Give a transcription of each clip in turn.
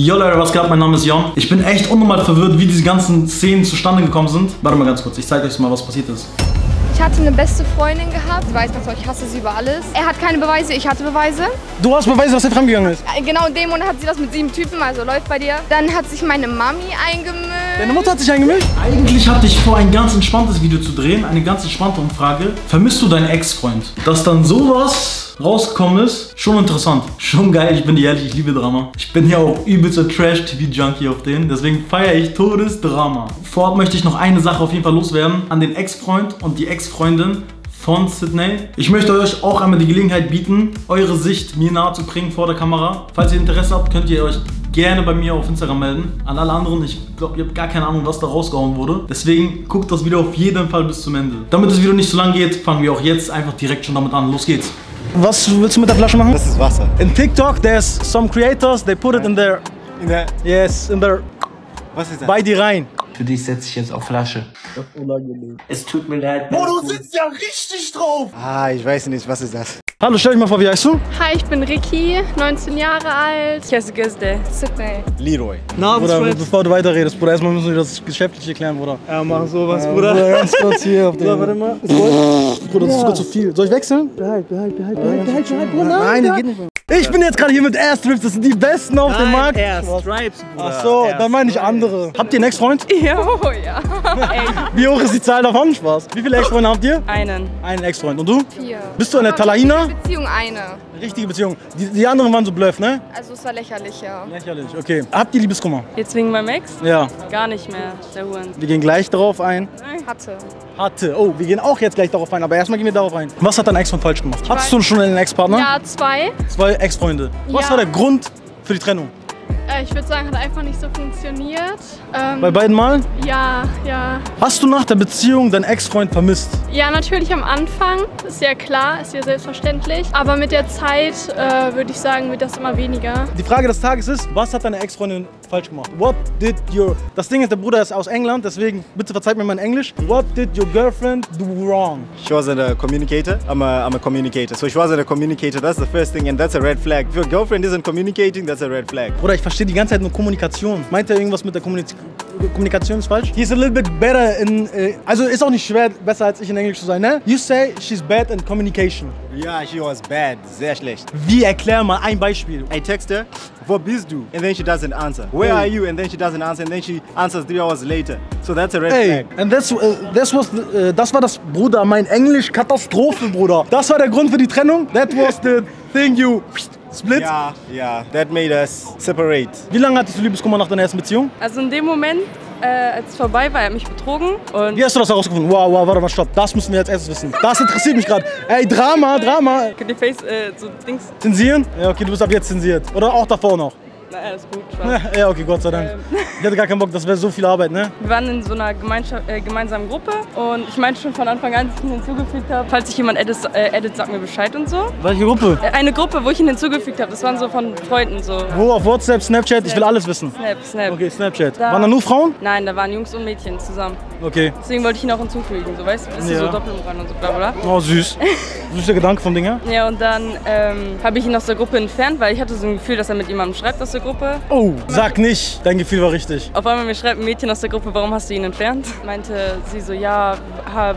Jo Leute, was geht? Mein Name ist Jon. Ich bin echt unnormal verwirrt, wie diese ganzen Szenen zustande gekommen sind. Warte mal ganz kurz, ich zeige euch mal, was passiert ist. Ich hatte eine beste Freundin gehabt. Ich weiß ganz genau, ich hasse sie über alles. Er hat keine Beweise, ich hatte Beweise. Du hast Beweise, dass er fremdgegangen ist. Äh, Genau in dem Monat hat sie das mit sieben Typen, also läuft bei dir. Dann hat sich meine Mami eingemischt. Deine Mutter hat sich eingemischt. Eigentlich hatte ich vor, ein ganz entspanntes Video zu drehen, eine ganz entspannte Umfrage. Vermisst du deinen Ex-Freund? Dass dann sowas rausgekommen ist, schon interessant. Schon geil, ich bin dir ehrlich, ich liebe Drama. Ich bin ja auch übelster Trash-TV-Junkie auf den, deswegen feiere ich Todesdrama. Vorab möchte ich noch eine Sache auf jeden Fall loswerden an den Ex-Freund und die Ex-Freundin von Sydney. Ich möchte euch auch einmal die Gelegenheit bieten, eure Sicht mir nahe zu bringen vor der Kamera. Falls ihr Interesse habt, könnt ihr euch gerne bei mir auf Instagram melden. An alle anderen, ich glaube, ihr habt gar keine Ahnung, was da rausgehauen wurde. Deswegen guckt das Video auf jeden Fall bis zum Ende. Damit das Video nicht so lang geht, fangen wir auch jetzt einfach direkt schon damit an. Los geht's. Was willst du mit der Flasche machen? Das ist Wasser. In TikTok, there's some creators, they put it in their, In der, yes, in their, was ist das? bei dir rein. Für dich setze ich jetzt auf Flasche. Es tut mir leid. Ah, ich weiß nicht, was ist das? Hallo, stell dich mal vor, wie heißt du? Hi, ich bin Ricky, 19 Jahre alt. Ich heiße Gözde. Sydney. Leroy. Bruder, bevor du weiterredest, Bruder, erstmal müssen wir das geschäftlich erklären, Bruder. Ja, mach sowas, Bruder, ganz kurz hier auf den. So, warte mal. Bruder, das ist kurz zu viel. Soll ich wechseln? Behalt, behalt, behalt, behalt, behalt, behalt, Bruder. Nein, das geht nicht mehr. Ich bin jetzt gerade hier mit Airstrips, das sind die besten auf dem Markt. Stripes, Bruder. Ach so, dann meine ich andere. Habt ihr einen Ex-Freund? Ja, oh ja. Wie hoch ist die Zahl davon? Spaß. Wie viele Ex-Freunde habt ihr? Einen. Einen Ex-Freund. Und du? Vier. Bist du eine Talaina? Beziehung eine. Richtige Beziehung. Die, die anderen waren so Bluff, ne? Also es war lächerlich, ja. Lächerlich, okay. Habt ihr Liebeskummer? Jetzt wegen meinem Ex? Ja. Gar nicht mehr, der Huren. Wir gehen gleich darauf ein. Hatte. Hatte. Oh, wir gehen auch jetzt gleich darauf ein, aber erstmal gehen wir darauf ein. Was hat dein Ex-Freund falsch gemacht? Hattest du schon einen Ex-Partner? Ja, zwei. Zwei Ex-Freunde. Was Ja. war der Grund für die Trennung? Ich würde sagen, hat einfach nicht so funktioniert. Ähm, Bei beiden Malen? ja, ja. Hast du nach der Beziehung deinen Ex-Freund vermisst? Ja, natürlich am Anfang. Ist ja klar, ist ja selbstverständlich. Aber mit der Zeit äh, würde ich sagen, wird das immer weniger. Die Frage des Tages ist, was hat deine Ex-Freundin falsch gemacht? What did your... Das Ding ist, der Bruder ist aus England, deswegen bitte verzeiht mir mein Englisch. What did your girlfriend do wrong? She wasn't a communicator. I'm a, I'm a communicator. So she wasn't a communicator. That's the first thing, and that's a red flag. If your girlfriend isn't communicating, that's a red flag. Bruder, ich verstehe die ganze Zeit nur Kommunikation. Meint er irgendwas mit der Kommunik Kommunikation ist falsch? He's a little bit better in... Äh, also ist auch nicht schwer, besser als ich in Englisch zu sein, ne? You say she's bad in communication. Yeah, she was bad. Sehr schlecht. Wie? Erklär mal ein Beispiel. I text her, wo bist du? And then she doesn't answer. Where are you? And then she doesn't answer. And then she answers three hours later. So that's a red Ey, flag. and that's, uh, that's was, uh, das war das, Bruder, mein Englisch Katastrophe, Bruder. Das war der Grund für die Trennung? That was the thing you split? Yeah, yeah. That made us separate. Wie lange hattest du Liebeskummer nach deiner ersten Beziehung? Also in dem Moment, äh, als es vorbei war, er hat mich betrogen und Wie hast du das herausgefunden? Wow, wow, warte mal, stopp. Das müssen wir als erstes wissen. Das interessiert mich gerade. Ey, Drama, Drama. die Face, äh, so Dings, Zensieren? Ja, okay, du bist ab jetzt zensiert. Oder auch davor noch? Naja, ist gut, Spaß. Ja, okay, Gott sei Dank. Ich hatte gar keinen Bock, das wäre so viel Arbeit, ne? Wir waren in so einer Gemeinschaft, äh, gemeinsamen Gruppe und ich meinte schon von Anfang an, als ich ihn hinzugefügt habe, falls sich jemand edit, äh, edit sag mir Bescheid und so. Welche Gruppe? Äh, eine Gruppe, wo ich ihn hinzugefügt habe, das waren so von Freunden so. Wo? Auf WhatsApp, Snapchat? Ich will alles wissen. Snap, Snap. Okay, Snapchat. Da- Waren da nur Frauen? Nein, da waren Jungs und Mädchen zusammen. Okay. Deswegen wollte ich ihn auch hinzufügen, so weißt du, bisschen Ja. so Doppelumrang und so bla bla. Oh, süß. Süßer Gedanke vom Ding her. Ja, und dann ähm, habe ich ihn aus der Gruppe entfernt, weil ich hatte so ein Gefühl, dass er mit jemandem schreibt aus der Gruppe. Oh, sag nicht, dein Gefühl war richtig. Auf einmal mir schreibt ein Mädchen aus der Gruppe, warum hast du ihn entfernt? Meinte sie so, ja,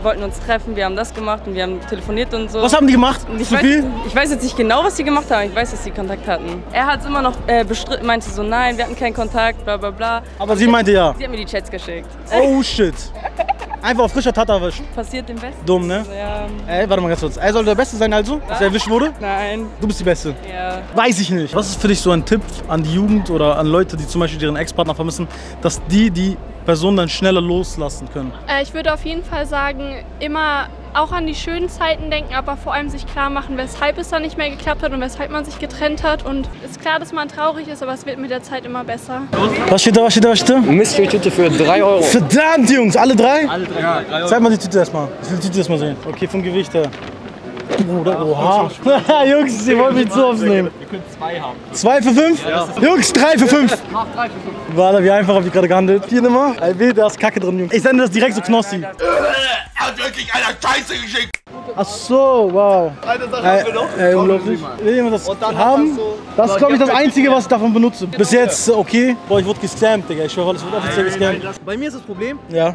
wollten uns treffen, wir haben das gemacht und wir haben telefoniert und so. Was haben die gemacht? Ich, Zu weiß, viel? ich weiß jetzt nicht genau, was sie gemacht haben, ich weiß, dass sie Kontakt hatten. Er hat es immer noch äh, bestritten, meinte so, nein, wir hatten keinen Kontakt, bla bla bla. Aber sie meinte ja. Sie hat mir die Chats geschickt. Oh shit. Einfach auf frischer Tat erwischt. Passiert dem Besten. Dumm, ne? Ja, Ey, warte mal ganz kurz. Er soll der Beste sein also, dass er erwischt wurde? nein, Du bist die Beste. ja. Weiß ich nicht. Was ist für dich so ein Tipp an die Jugend oder an Leute, die zum Beispiel ihren Ex-Partner vermissen, dass die die Person dann schneller loslassen können? Äh, ich würde auf jeden Fall sagen, immer auch an die schönen Zeiten denken, aber vor allem sich klar machen, weshalb es dann nicht mehr geklappt hat und weshalb man sich getrennt hat. Und ist klar, dass man traurig ist, aber es wird mit der Zeit immer besser. Was steht da, was steht da, was steht da? Mystery-Tüte für 3 Euro. Verdammt, Jungs, alle drei? Alle drei. Zeig mal die Tüte erstmal. Ich will die Tüte erstmal sehen. Okay, vom Gewicht her. Bruder, oha. Jungs, ihr wollt mich zu aufs nehmen. Ihr könnt zwei haben. Zwei für fünf? Jungs, drei für fünf. Warte, wie einfach hab ich gerade gehandelt. Vier Nummer. Ey, weh, da ist Kacke drin, Jungs. Ich sende das direkt zu Knossi. Er hat wirklich einer Scheiße geschickt. Ach so, wow. Eine Sache haben wir noch. ey, unglaublich. Will jemand das haben? Das ist, glaube ich, das Ja, Einzige, was ich davon benutze. Bis jetzt okay. Boah, ich wurde gescampt, Digga. Ich schwöre, es wird offiziell gescampt. Bei mir ist das Problem. Ja.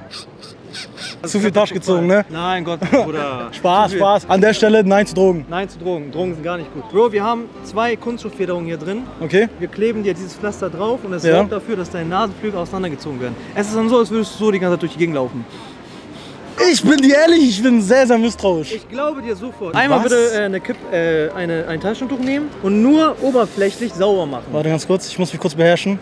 Zu viel Tasche gezogen, ne? Nein, Gott, Bruder. Spaß. Spaß. An der Stelle Nein zu Drogen. Nein zu Drogen. Drogen sind gar nicht gut. Bro, wir haben zwei Kunststofffederungen hier drin. Okay? Wir kleben dir dieses Pflaster drauf und es Ja. sorgt dafür, dass deine Nasenflügel auseinandergezogen werden. Es ist dann so, als würdest du so die ganze Zeit durch die Gegend laufen. Ich bin dir ehrlich, ich bin sehr, sehr misstrauisch. Ich glaube dir sofort. Einmal Was? bitte äh, eine Kipp, äh, eine, ein Taschentuch nehmen und nur oberflächlich sauber machen. Warte ganz kurz, ich muss mich kurz beherrschen.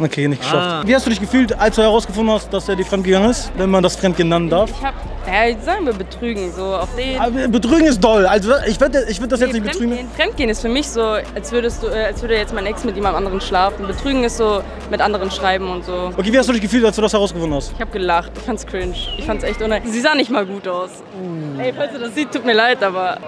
Okay, nicht geschafft. Ah. Wie hast du dich gefühlt, als du herausgefunden hast, dass er dir fremdgegangen ist? Wenn man das Fremdgehen nennen darf. Ich hab, ja, sagen wir betrügen, so auf den. Aber Betrügen ist doll. Also ich würde ich würd das jetzt nicht betrügen. Fremdgehen, Fremdgehen ist für mich so, als würdest du, äh, als würde jetzt mein Ex mit jemand anderen schlafen. Betrügen ist so mit anderen schreiben und so. Okay, wie hast du dich gefühlt, als du das herausgefunden hast? Ich hab gelacht, ich fand's cringe. Ich fand's echt unangenehm. Sie sah nicht mal gut aus. Ey, falls ihr das sieht, tut mir leid, aber.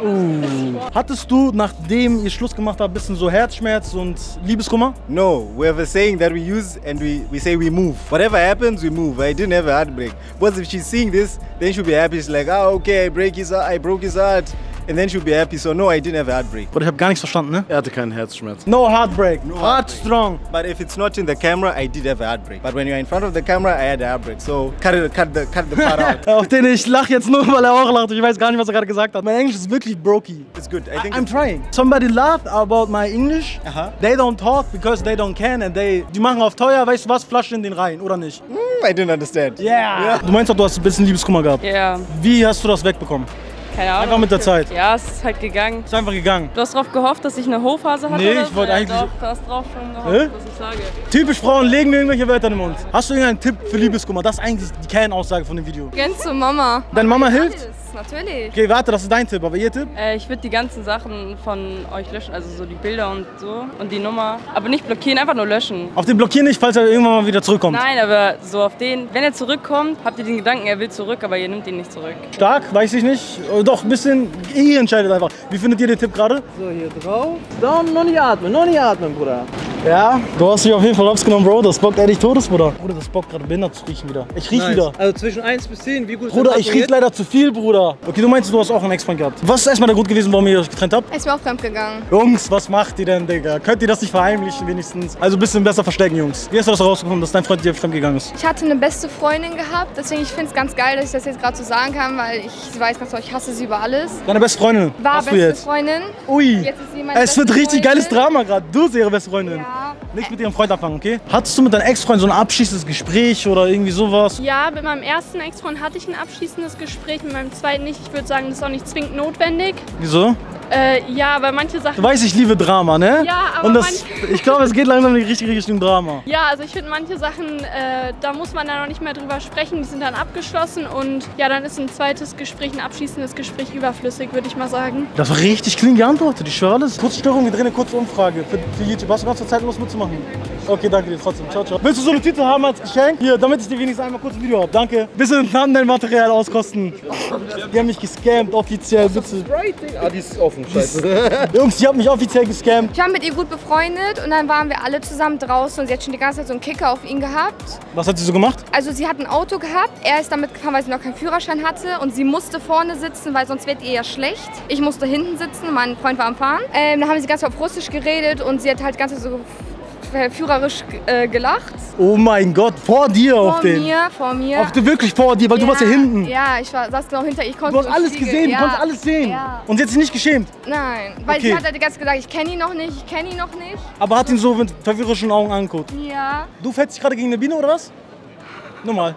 Hattest du, nachdem ihr Schluss gemacht habt, ein bisschen so Herzschmerz und Liebeskummer? No, we have a saying that we use and we, we say we move. Whatever happens, we move. I didn't have a heartbreak. But if she's seeing this, then she'll be happy. She's like, ah, okay, I break his heart, I broke his heart. And then she'll be happy. So no, I didn't have a heartbreak. Oder ich habe gar nichts verstanden, ne? Er hatte keinen Herzschmerz. No heartbreak. Heart heartbreak. strong. But if it's not in the camera, I did have a heartbreak. But when you're in front of the camera, I had a heartbreak. So cut it, cut the, cut the part out. Auf den ich lache jetzt nur, weil er auch lacht. Ich weiß gar nicht, was er gerade gesagt hat. Mein Englisch ist wirklich brokey. It's good. I think I'm it's- trying. Somebody laughed about my English. Aha. They don't talk because they don't can and they. Die machen auf teuer, weißt du was? Flaschen in den rein, oder nicht? I didn't understand. Yeah. Du meinst doch, du hast ein bisschen Liebeskummer gehabt. Ja, Wie hast du das wegbekommen? keine Ahnung. Einfach mit der Zeit. Ja, es ist halt gegangen. Ist einfach gegangen. Du hast darauf gehofft, dass ich eine Hochphase hatte? Nee, ich wollte ja, eigentlich- Doch, du hast drauf schon gehofft, Hä? was ich sage. Typisch Frauen legen mir irgendwelche Wörter in den Mund. Hast du irgendeinen Tipp für Liebeskummer? Das ist eigentlich die Kernaussage von dem Video. Ganz zu Mama. Deine Mama hilft? Alles, natürlich. Okay, warte, das ist dein Tipp, aber ihr Tipp? Äh, ich würde die ganzen Sachen von euch löschen, also so die Bilder und so und die Nummer. Aber nicht blockieren, einfach nur löschen. Auf den blockieren nicht, falls er irgendwann mal wieder zurückkommt. Nein, aber so auf den, wenn er zurückkommt, habt ihr den Gedanken, er will zurück, aber ihr nimmt ihn nicht zurück. Stark, weiß ich nicht. Äh, Doch, ein bisschen, ihr entscheidet einfach. Wie findet ihr den Tipp gerade? So, hier drauf. Daumen, noch nicht atmen, noch nicht atmen, Bruder. Ja, du hast mich auf jeden Fall hops genommen, Bro. Das bockt ehrlich Todes, Bruder. Bruder, das bockt gerade behindert zu riechen wieder. Ich riech wieder. Also zwischen 1 bis 10, wie gut ist Bruder, ich riech jetzt? leider zu viel, Bruder. Okay, du meinst, du hast auch einen Ex-Freund gehabt. Was ist erstmal der Grund gewesen, warum ihr euch getrennt habt? Er ist mir auch fremd gegangen. Jungs, was macht ihr denn, Digga? Könnt ihr das nicht verheimlichen wenigstens? Also ein bisschen besser verstecken, Jungs. Wie hast du das rausgefunden, dass dein Freund dir fremd gegangen ist? Ich hatte eine beste Freundin gehabt, deswegen ich finde es ganz geil, dass ich das jetzt gerade so sagen kann, weil ich weiß ganz genau, ich hasse sie über alles. Deine beste Freundin. War hast du beste jetzt? Freundin. Ui. Jetzt ist sie meine Es wird beste richtig Freundin. geiles Drama gerade. Du bist ihre beste Freundin. Ja. Nicht mit ihrem Freund anfangen, okay? Hattest du mit deinem Ex-Freund so ein abschließendes Gespräch oder irgendwie sowas? Ja, mit meinem ersten Ex-Freund hatte ich ein abschließendes Gespräch, mit meinem zweiten nicht. Ich würde sagen, das ist auch nicht zwingend notwendig. Wieso? Äh, ja, weil manche Du Sachen. weißt, ich liebe Drama, ne? Ja, aber Und das, ich glaube, es geht langsam in die richtige Richtung Drama. Ja, also ich finde manche Sachen, äh, da muss man dann noch nicht mehr drüber sprechen, die sind dann abgeschlossen und ja, dann ist ein zweites Gespräch, ein abschließendes Gespräch überflüssig, würde ich mal sagen. Das war richtig clean geantwortet, ich schwöre alles. Kurze Störung, wir drehen eine kurze Umfrage für, für YouTube. Hast du ganz Zeit Lust mitzumachen? Okay, danke dir trotzdem. Ciao, ciao. Willst du so eine Tüte haben als Geschenk? Hier, damit ich dir wenigstens einmal kurz ein Video habe. Danke. Bisschen Thumbnail-Material auskosten. Die haben mich gescammt, offiziell, bitte. Ah, die ist offen, scheiße. Jungs, die haben mich offiziell gescammt. Ich war mit ihr gut befreundet und dann waren wir alle zusammen draußen und sie hat schon die ganze Zeit so einen Kicker auf ihn gehabt. Was hat sie so gemacht? Also sie hat ein Auto gehabt, er ist damit gefahren, weil sie noch keinen Führerschein hatte und sie musste vorne sitzen, weil sonst wird ihr ja schlecht. Ich musste hinten sitzen, mein Freund war am Fahren. Ähm, dann haben sie Zeit auf Russisch geredet und sie hat halt die ganze Zeit so f- führerisch äh, gelacht. Oh mein Gott, vor dir auf Vor den. mir, vor mir. Auf den, wirklich vor dir, weil du warst ja hinten. Ja, ich war, saß genau hinter ihr. Ich konnte Du hast alles Spiegel- gesehen, ja. du konntest alles sehen. Ja. Und sie hat sich nicht geschämt. Nein, weil Okay. sie hat halt die ganze Zeit gesagt, ich kenne ihn noch nicht, ich kenne ihn noch nicht. Aber hat ihn so mit verwirrerischen Augen angeguckt. Ja. Du fällst dich gerade gegen eine Biene oder was? Normal.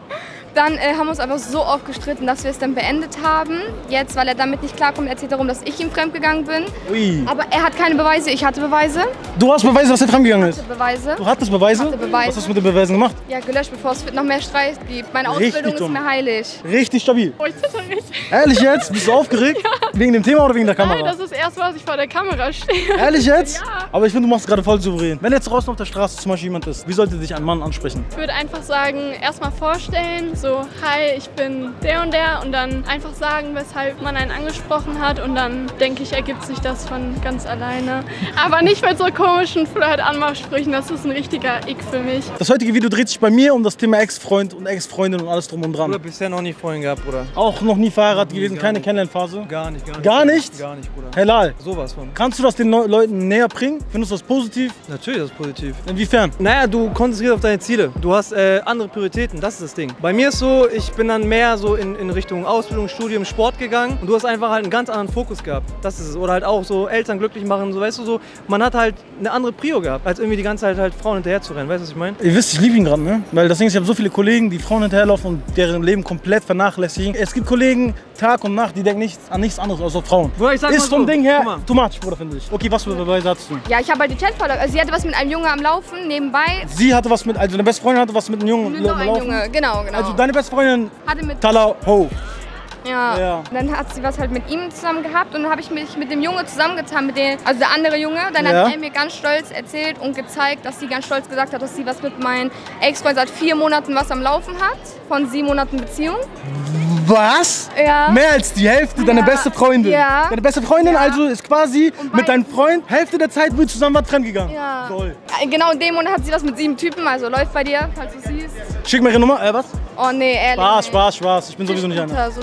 Dann äh, haben wir uns einfach so oft gestritten, dass wir es dann beendet haben. Jetzt, weil er damit nicht klarkommt, erzählt darum, dass ich ihm fremdgegangen bin. Ui. Aber er hat keine Beweise, ich hatte Beweise. Du hast Beweise, dass er fremdgegangen ist. Beweise. Du hattest Beweise? hatte Beweise. Was hast du mit den Beweisen gemacht? Ja, gelöscht, bevor es noch mehr Streit gibt. Meine Richtig Ausbildung ist dumm. mir heilig. Richtig stabil. Oh, ich zitter nicht. Ehrlich jetzt? Bist du aufgeregt? Wegen dem Thema oder wegen der Kamera? Nein, das ist das erste, was ich vor der Kamera stehe. Ehrlich jetzt? Ja. Aber ich finde, du machst gerade voll souverän. Wenn jetzt draußen auf der Straße zum Beispiel jemand ist, wie sollte dich ein Mann ansprechen? Ich würde einfach sagen, erstmal vorstellen, so so, hi, ich bin der und der und dann einfach sagen, weshalb man einen angesprochen hat und dann denke ich, ergibt sich das von ganz alleine. Aber nicht mit so komischen Flirt-Anmachsprüchen, das ist ein richtiger Ick für mich. Das heutige Video dreht sich bei mir um das Thema Ex-Freund und Ex-Freundin und alles drum und dran. Bruder, bisher noch nie Freundin gehabt, Bruder. Auch noch nie verheiratet gewesen, keine Kennenlernphase. Gar nicht, gar nicht. Gar nicht? Gar nicht, Bruder. Helal. Sowas von. Kannst du das den Neu- Leuten näher bringen? Findest du das positiv? Natürlich, das ist positiv. Inwiefern? Naja, du konzentrierst auf deine Ziele. Du hast äh, andere Prioritäten, das ist das Ding. Bei mir ist so, ich bin dann mehr so in, in Richtung Ausbildung, Studium, Sport gegangen und du hast einfach halt einen ganz anderen Fokus gehabt. Das ist es. Oder halt auch so Eltern glücklich machen, so weißt du so. Man hat halt eine andere Prio gehabt, als irgendwie die ganze Zeit halt Frauen hinterher zu rennen. Weißt du, was ich meine? Ihr wisst, ich liebe ihn gerade, ne? Weil das Ding ist, ich habe so viele Kollegen, die Frauen hinterherlaufen und deren Leben komplett vernachlässigen. Es gibt Kollegen, Tag und Nacht, die denken nichts, an nichts anderes außer Frauen. Bruder, ich sag ist mal vom so, Ding her too much, Bruder, finde ich. Okay, was für Beweise hattest du? Ja, ich habe halt die Chat verloren. Also sie hatte was mit einem Jungen am Laufen, nebenbei. Sie hatte was mit, also deine beste Freundin hatte was mit einem Jungen ein laufen. Junge, genau, genau. Also deine beste Freundin, hatte mit Tala Ho. Ja. Ja. Dann hat sie was halt mit ihm zusammen gehabt und dann habe ich mich mit dem Junge zusammengetan, mit dem, also der andere Junge. Dann Ja. hat er mir ganz stolz erzählt und gezeigt, dass sie ganz stolz gesagt hat, dass sie was mit meinem Ex-Freund seit vier Monaten was am Laufen hat. Von sieben Monaten Beziehung. Was? Ja. Mehr als die Hälfte deiner Ja. beste Freundin. Ja. Deine beste Freundin Ja. also ist quasi mit deinem Freund Hälfte der Zeit wird zusammen was fremd gegangen. Ja. Toll. Äh, Genau in dem Monat hat sie was mit sieben Typen, also läuft bei dir, falls du siehst. Schick mir ihre Nummer. Äh, was? Oh nee, ehrlich. Spaß. Spaß, Spaß. Ich bin sowieso nicht einer. So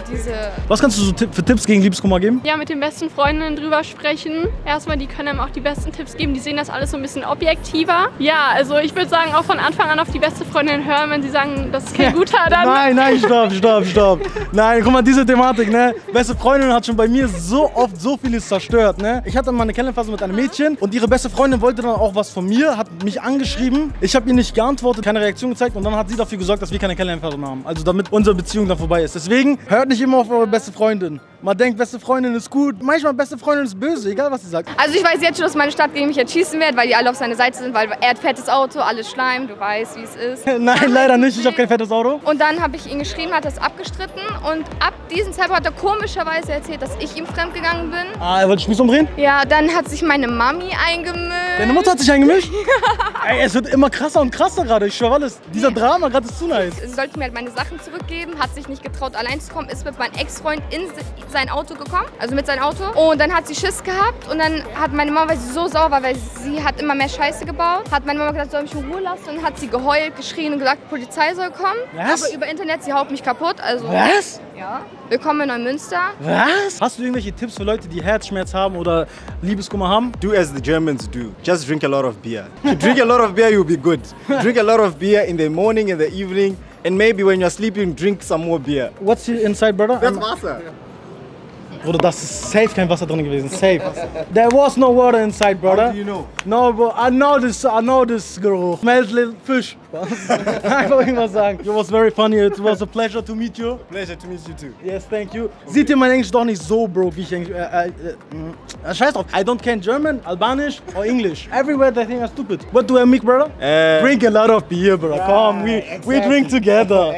Was kannst du so für Tipps gegen Liebeskummer geben? Ja, mit den besten Freundinnen drüber sprechen. Erstmal, die können einem auch die besten Tipps geben. Die sehen das alles so ein bisschen objektiver. Ja, also ich würde sagen, auch von Anfang an auf die beste Freundin hören, wenn sie sagen, das ist kein guter, dann. Nein, nein, stopp, stopp, stopp. Nein, guck mal, diese Thematik, ne? Beste Freundin hat schon bei mir so oft so vieles zerstört, ne? Ich hatte mal eine Kennenlernphase mit einem Mädchen und ihre beste Freundin wollte dann auch was von mir, hat mich angeschrieben. Ich habe ihr nicht geantwortet, keine Reaktion gezeigt und dann hat sie dafür gesorgt, dass wir keine Kennenlernphase mehr haben. Also damit unsere Beziehung dann vorbei ist. Deswegen hört nicht immer auf eure beste Freundin. Man denkt, beste Freundin ist gut. Manchmal beste Freundin ist böse, egal was sie sagt. Also ich weiß jetzt schon, dass meine Stadt gegen mich jetzt schießen wird, weil die alle auf seine Seite sind, weil er hat fettes Auto, alles Schleim, du weißt, wie es ist. Nein, leider nicht. Ich habe kein fettes Auto. Und dann habe ich ihn geschrieben, hat das abgestritten und ab diesem Zeitpunkt hat er komischerweise erzählt, dass ich ihm fremdgegangen bin. Ah, er wollte Spieß umdrehen? Ja, dann hat sich meine Mami eingemischt. Deine Mutter hat sich eingemischt? Ey, es wird immer krasser und krasser gerade. Ich schwör alles. Dieser Drama gerade zu nice. Sie sollte mir halt meine Sachen zurückgeben, hat sich nicht getraut, allein zu kommen, ist mit meinem Ex-Freund in sein Auto gekommen, also mit seinem Auto. Und dann hat sie Schiss gehabt und dann hat meine Mama, weil sie so sauer war, weil sie hat immer mehr Scheiße gebaut, hat meine Mama gesagt, soll mich in Ruhe lassen und hat sie geheult, geschrien und gesagt, Polizei soll kommen. Was? Aber über Internet, sie haut mich kaputt, also... Was? Ja. Willkommen in Neumünster. Was? Hast du irgendwelche Tipps für Leute, die Herzschmerz haben oder Liebeskummer haben? Do as the Germans do. Just drink a lot of beer. If you drink a lot of beer, you'll be good. Drink a lot of beer in the morning, in the evening, and maybe when you're sleeping, drink some more beer. What's inside, brother? That's Wasser. Bruder, das ist safe kein Wasser drin gewesen. Safe. There was no water inside, brother. How do you know? No, bro. I know this. I know this Geruch. Smells little fish. Einfach irgendwas sagen. It was very funny. It was a pleasure to meet you. Pleasure to meet you too. Yes, thank you. Seht ihr mein Englisch doch nicht so, Bro, wie ich Englisch. Äh, äh, äh, scheiß drauf. I don't can German, Albanisch or English. Everywhere they think I'm stupid. What do I make, brother? Uh, drink a lot of beer, brother. Come, we, we drink together.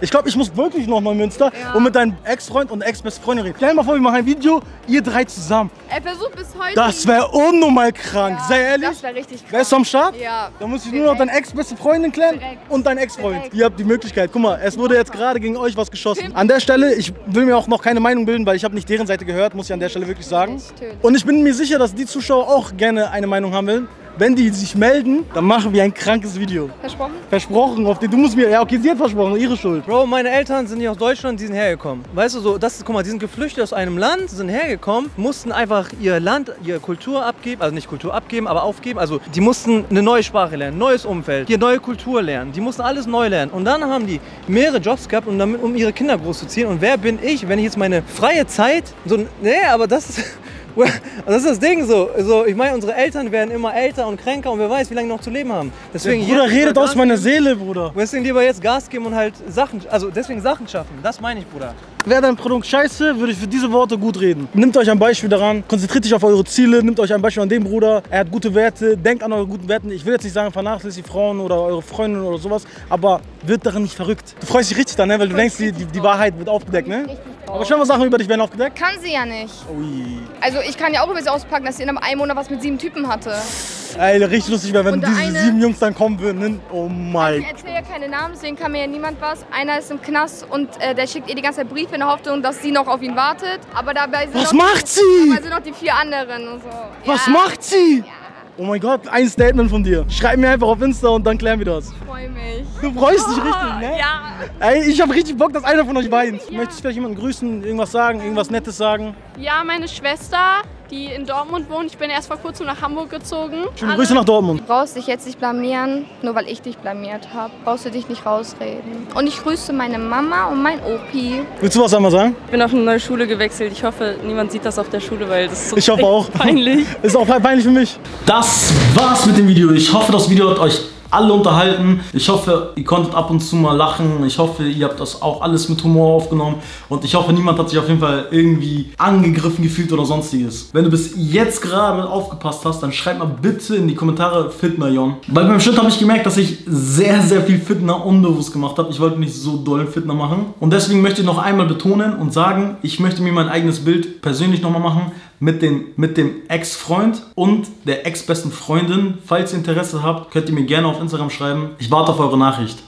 Ich glaube, ich muss wirklich noch mal Münster und mit deinem Ex-Freund und Ex-beste Freundin reden. Mal vor, wir machen ein Video, ihr drei zusammen. Er versucht bis heute... Das wäre unnormal krank. Ja, Sei ehrlich. Das wäre richtig krass. Wer ist am Start? Ja. Da muss ich nur noch deine Ex-beste Freundin klären Direkt. und dein Ex-Freund. Direkt. Ihr habt die Möglichkeit. Guck mal, es wurde jetzt gerade gegen euch was geschossen. An der Stelle, ich will mir auch noch keine Meinung bilden, weil ich habe nicht deren Seite gehört, muss ich an der Stelle wirklich sagen. Und ich bin mir sicher, dass die Zuschauer auch gerne eine Meinung haben wollen. Wenn die sich melden, dann machen wir ein krankes Video. Versprochen? Versprochen. Auf die, du musst mir, ja okay, sie hat versprochen, ihre Schuld. Bro, meine Eltern sind nicht aus Deutschland, die sind hergekommen. Weißt du so, das ist, guck mal, die sind geflüchtet aus einem Land, sind hergekommen, mussten einfach ihr Land, ihre Kultur abgeben, also nicht Kultur abgeben, aber aufgeben. Also die mussten eine neue Sprache lernen, neues Umfeld, hier neue Kultur lernen. Die mussten alles neu lernen. Und dann haben die mehrere Jobs gehabt, um, damit, um ihre Kinder großzuziehen. Und wer bin ich, wenn ich jetzt meine freie Zeit, so, nee, aber das ist... Das ist das Ding so. so ich meine, unsere Eltern werden immer älter und kränker und wer weiß, wie lange noch zu leben haben. Deswegen Bruder redet aus meiner. Seele, Bruder. Deswegen lieber jetzt Gas geben und halt Sachen, also deswegen Sachen schaffen. Das meine ich, Bruder. Wäre dein Produkt scheiße, würde ich für diese Worte gut reden. Nehmt euch ein Beispiel daran, konzentriert euch auf eure Ziele, nehmt euch ein Beispiel an den Bruder. Er hat gute Werte, denkt an eure guten Werte. Ich will jetzt nicht sagen, vernachlässigt Frauen oder eure Freundin oder sowas, aber wird darin nicht verrückt. Du freust dich richtig dann, ne? weil du denkst, die, die, die Wahrheit wird aufgedeckt, ne? Aber schon mal Sachen über dich werden aufgedeckt. Kann sie ja nicht. Ui. Also ich kann ja auch über sie auspacken, dass sie in einem einen Monat was mit sieben Typen hatte. Ey, richtig lustig wäre, wenn Und diese eine- sieben Jungs dann kommen würden. Oh mein Ich erzähle ja keine Namen, deswegen kann mir ja niemand was. Einer ist im Knast und äh, der schickt ihr die ganze Zeit Briefe in der Hoffnung, dass sie noch auf ihn wartet. Aber dabei sind Was noch macht die, sie? Dabei sind noch die vier anderen und so. Was ja, macht sie? Oh mein Gott, ein Statement von dir. Schreib mir einfach auf Insta und dann klären wir das. Ich freue mich. Du freust dich richtig, ne? Ja. Ey, ich hab richtig Bock, dass einer von euch weint. Möchtest du vielleicht jemanden grüßen, irgendwas sagen, irgendwas Nettes sagen? Ja, meine Schwester, die in Dortmund wohnt. Ich bin erst vor kurzem nach Hamburg gezogen. Schöne Grüße nach Dortmund. Du brauchst dich jetzt nicht blamieren, nur weil ich dich blamiert habe. Brauchst du dich nicht rausreden. Und ich grüße meine Mama und mein Opi. Willst du was einmal sagen? Ich bin auf eine neue Schule gewechselt. Ich hoffe, niemand sieht das auf der Schule, weil das ist so Ich hoffe auch. peinlich. Ist auch peinlich für mich. Das war's mit dem Video. Ich hoffe, das Video hat euch alle unterhalten. Ich hoffe, ihr konntet ab und zu mal lachen. Ich hoffe, ihr habt das auch alles mit Humor aufgenommen. Und ich hoffe, niemand hat sich auf jeden Fall irgendwie angegriffen gefühlt oder sonstiges. Wenn du bis jetzt gerade mit aufgepasst hast, dann schreib mal bitte in die Kommentare Fitner Jon. Weil beim Schnitt habe ich gemerkt, dass ich sehr, sehr viel Fitner unbewusst gemacht habe. Ich wollte nicht so doll Fitner machen. Und deswegen möchte ich noch einmal betonen und sagen, ich möchte mir mein eigenes Bild persönlich nochmal machen mit dem, mit dem Ex-Freund und der ex-besten Freundin. Falls ihr Interesse habt, könnt ihr mir gerne auf Instagram schreiben. Ich warte auf eure Nachricht.